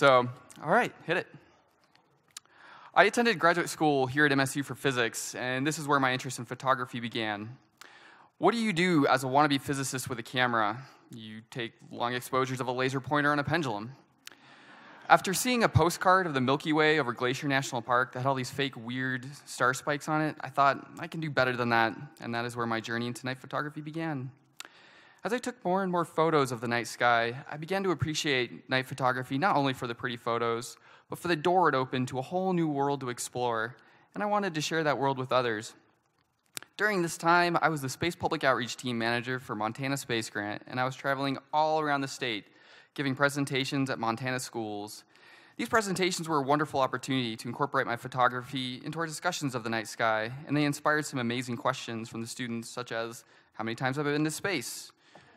So, all right, hit it. I attended graduate school here at MSU for physics, and this is where my interest in photography began. What do you do as a wannabe physicist with a camera? You take long exposures of a laser pointer on a pendulum. After seeing a postcard of the Milky Way over Glacier National Park that had all these fake, weird star spikes on it, I thought I can do better than that, and that is where my journey into night photography began. As I took more and more photos of the night sky, I began to appreciate night photography not only for the pretty photos, but for the door it opened to a whole new world to explore, and I wanted to share that world with others. During this time, I was the Space Public Outreach Team Manager for Montana Space Grant, and I was traveling all around the state, giving presentations at Montana schools. These presentations were a wonderful opportunity to incorporate my photography into our discussions of the night sky, and they inspired some amazing questions from the students, such as How many times have I been to space?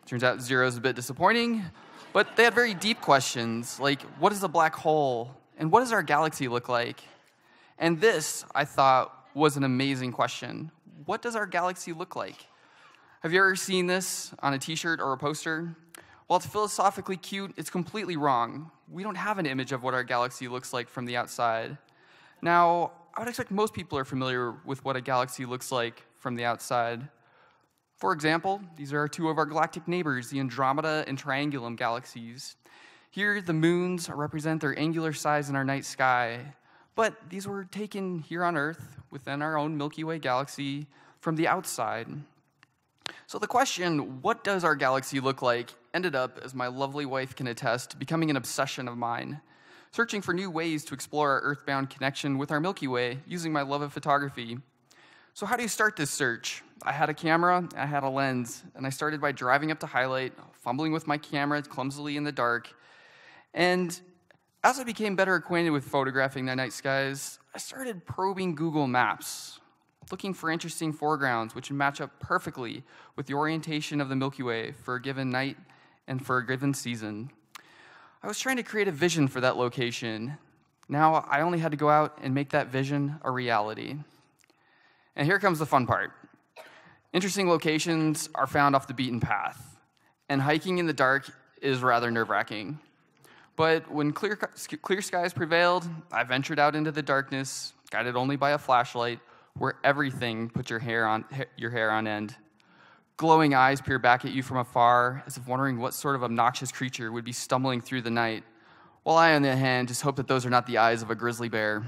Turns out zero is a bit disappointing, but they had very deep questions like What is a black hole? And what does our galaxy look like? And this, I thought, was an amazing question. What does our galaxy look like? Have you ever seen this on a t shirt or a poster? While it's philosophically cute, it's completely wrong. We don't have an image of what our galaxy looks like from the outside. Now, I would expect most people are familiar with what a galaxy looks like from the outside. For example, these are two of our galactic neighbors, the Andromeda and Triangulum galaxies. Here, the moons represent their angular size in our night sky, but these were taken here on Earth within our own Milky Way galaxy from the outside. So, the question, what does our galaxy look like, ended up, as my lovely wife can attest, becoming an obsession of mine. Searching for new ways to explore our earthbound connection with our Milky Way using my love of photography. So, how do you start this search? I had a camera, I had a lens, and I started by driving up to Hyalite, fumbling with my camera clumsily in the dark, and as I became better acquainted with photographing the night skies, I started probing Google Maps, looking for interesting foregrounds which would match up perfectly with the orientation of the Milky Way for a given night and for a given season. I was trying to create a vision for that location. Now I only had to go out and make that vision a reality. And here comes the fun part. Interesting locations are found off the beaten path, and hiking in the dark is rather nerve wracking. But when clear, clear skies prevailed, I ventured out into the darkness, guided only by a flashlight, where everything put your hair on, your hair on end. Glowing eyes peer back at you from afar, as if wondering what sort of obnoxious creature would be stumbling through the night, while I, on the other hand, just hope that those are not the eyes of a grizzly bear.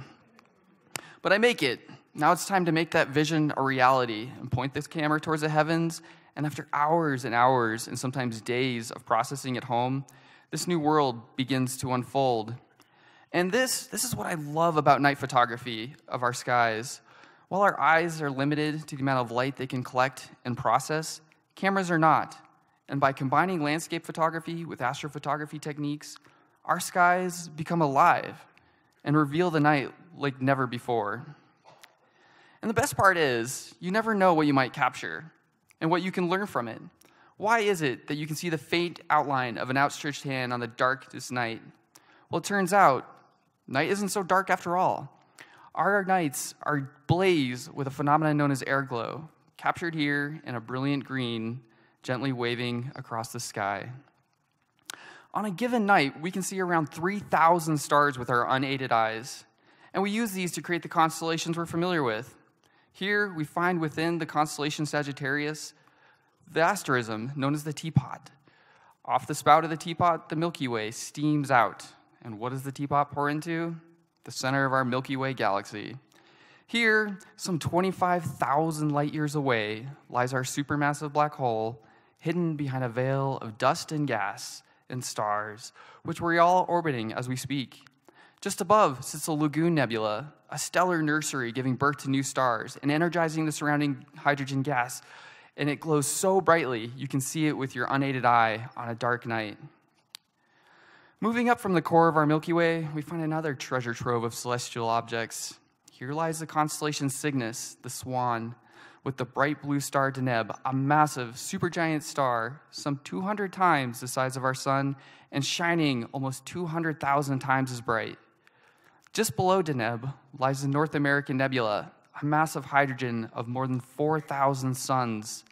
But I make it. Now it's time to make that vision a reality and point this camera towards the heavens. And after hours and hours, and sometimes days of processing at home, this new world begins to unfold. And this, this is what I love about night photography of our skies. While our eyes are limited to the amount of light they can collect and process, cameras are not. And by combining landscape photography with astrophotography techniques, our skies become alive and reveal the night like never before. And the best part is, you never know what you might capture and what you can learn from it. Why is it that you can see the faint outline of an outstretched hand on the darkest night? Well, it turns out night isn't so dark after all. Our nights are blaze with a phenomenon known as air glow, captured here in a brilliant green, gently waving across the sky. On a given night, we can see around 3,000 stars with our unaided eyes, and we use these to create the constellations we're familiar with. Here, we find within the constellation Sagittarius the asterism known as the teapot. Off the spout of the teapot, the Milky Way steams out. And what does the teapot pour into? The center of our Milky Way galaxy. Here, some 25,000 light years away, lies our supermassive black hole, hidden behind a veil of dust and gas and stars, which we're all orbiting as we speak. Just above sits the Lagoon Nebula, a stellar nursery giving birth to new stars and energizing the surrounding hydrogen gas and it glows so brightly you can see it with your unaided eye on a dark night. Moving up from the core of our Milky Way, we find another treasure trove of celestial objects. Here lies the constellation Cygnus, the swan, with the bright blue star Deneb, a massive supergiant star, some 200 times the size of our sun, and shining almost 200,000 times as bright. Just below Deneb lies the North American Nebula, a mass of hydrogen of more than 4,000 suns.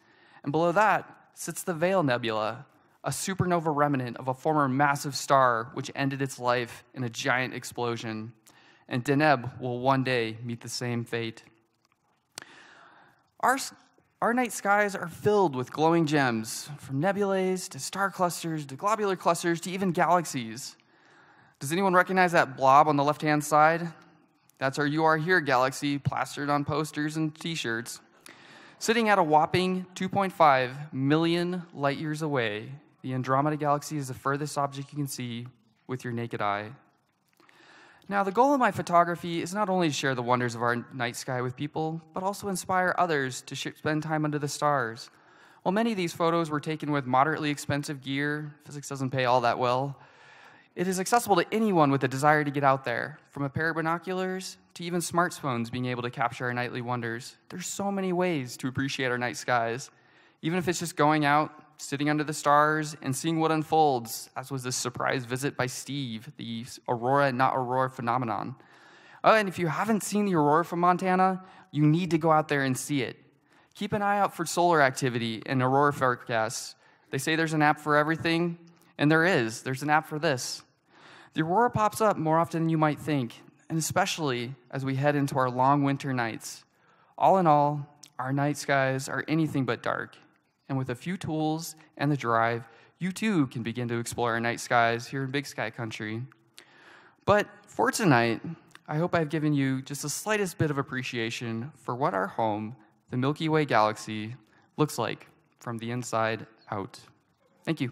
And below that sits the Veil Nebula, a supernova remnant of a former massive star which ended its life in a giant explosion. And Deneb will one day meet the same fate. Our, our night skies are filled with glowing gems, from nebulae to star clusters to globular clusters to even galaxies. Does anyone recognize that blob on the left hand side? That's our You Are Here galaxy plastered on posters and t shirts. Sitting at a whopping 2.5 million light years away, the Andromeda Galaxy is the furthest object you can see with your naked eye. Now, the goal of my photography is not only to share the wonders of our night sky with people, but also inspire others to spend time under the stars. While many of these photos were taken with moderately expensive gear, physics doesn't pay all that well, it is accessible to anyone with a desire to get out there, from a pair of binoculars to even smartphones being able to capture our nightly wonders. There's so many ways to appreciate our night skies, even if it's just going out, sitting under the stars and seeing what unfolds, as was this surprise visit by Steve, the aurora not aurora phenomenon. Oh, and if you haven't seen the aurora from Montana, you need to go out there and see it. Keep an eye out for solar activity and aurora forecasts. They say there's an app for everything, and there is. There's an app for this. The aurora pops up more often than you might think, and especially as we head into our long winter nights. All in all, our night skies are anything but dark, and with a few tools and the drive, you too can begin to explore our night skies here in Big Sky Country. But for tonight, I hope I've given you just the slightest bit of appreciation for what our home, the Milky Way galaxy, looks like from the inside out. Thank you.